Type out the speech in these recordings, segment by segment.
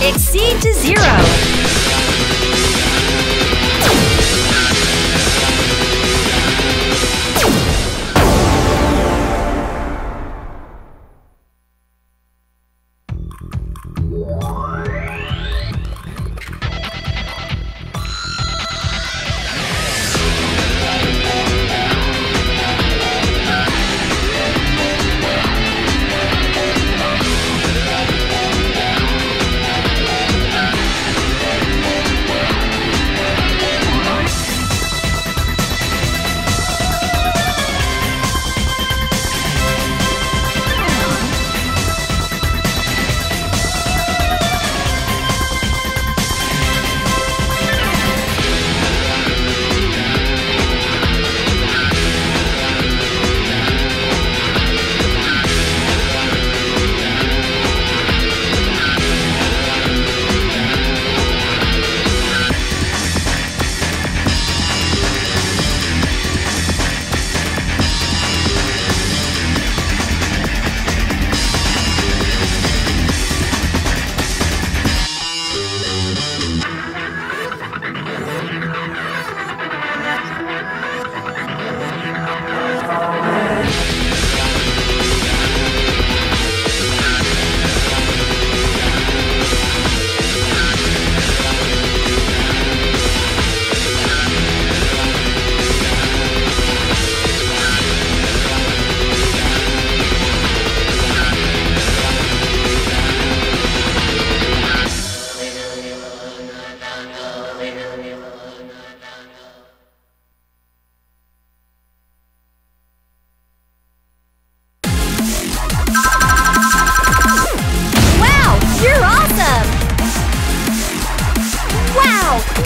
Exceed to zero.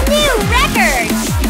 New record!